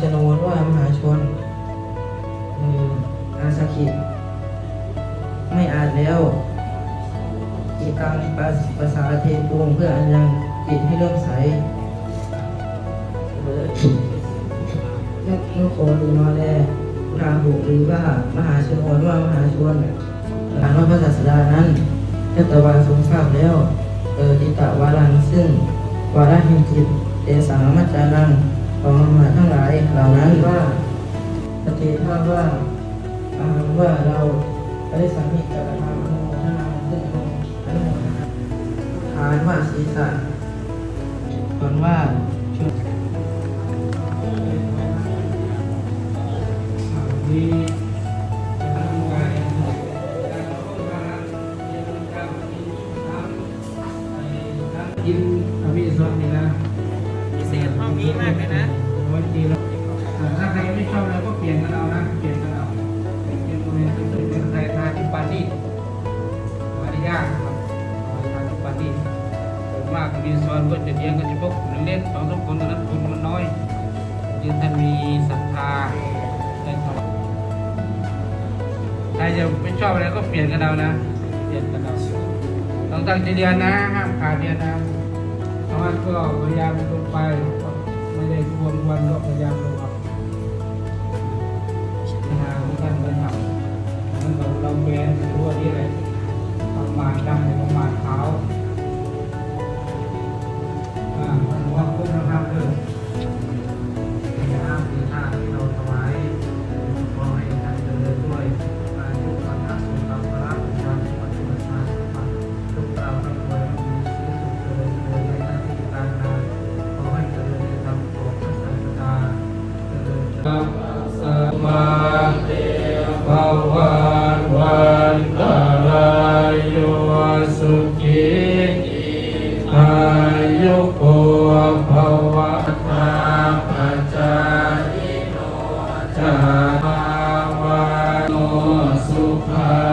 ชนวนว่ามหาชนอาสาขิไม่อาจแล้วอีกการภาภาษาเทปูงเพื่ออันยังจิตให้เริ่มใสนึกนึกโคหรือนอแลราหุหรือว่ามหาชนวนว่ามหาชนอ่านว่าพระศาสดานั้นเทตวาทรงทราบแล้วเออจิตตวารังซึ่งวาระแห่งจิตเตสามัจจานัง ของมหาทั้งหลายเหล่านั้นว่าปฏิท่าว่าว่าเราได้สามิจักรทำอนุโมทนาซึ่งอนุโมทนาทานว่าศีรษะส่วนว่าช่วย di in kami islam ni na พิ เศษห้องนี้มากเลยนะวันจีเราถ้าใครไม่ชอบเราก็เปลี่ยนกันเอานะ เปลี่ยนกันเอาเปลี่ยนกันเป็นใครทานที่ปานีปานียากครับทานที่ปานี่มากมีส่วนก็จะเลี้ยงกันเฉพาะกลุ่มเล็กๆสองสามคนเท่านั้นคนมันน้อยยิ่งท่านมีศรัทธาได้ทำใครจะไม่ชอบอะไรก็เปลี่ยนกันเอานะ เปลี่ยนกันเอาต้องตั้งใจเรียนนะห้ามขาดเรียนนะ เพราะว่าก็พยายามลงไป สุขีอายุโกภวะตาปัจจายิโนจาวาโนสุขา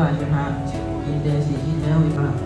ระมาชั่วชนะอินเดสีที่แล้วว่ามีมีก็ให้ผู้